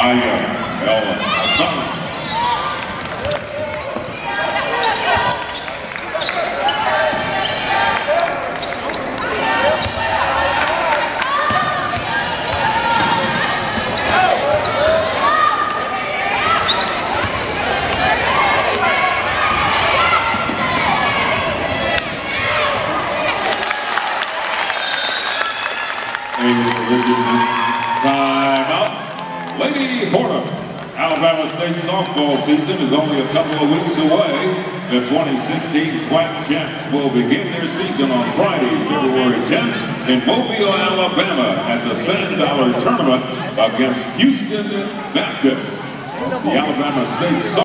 Aya Ellen Hassan. Thank you, Alabama State softball season is only a couple of weeks away. The 2016 SWAC Champs will begin their season on Friday, February 10th in Mobile, Alabama at the Sand Dollar Tournament against Houston Baptist. It's the Alabama State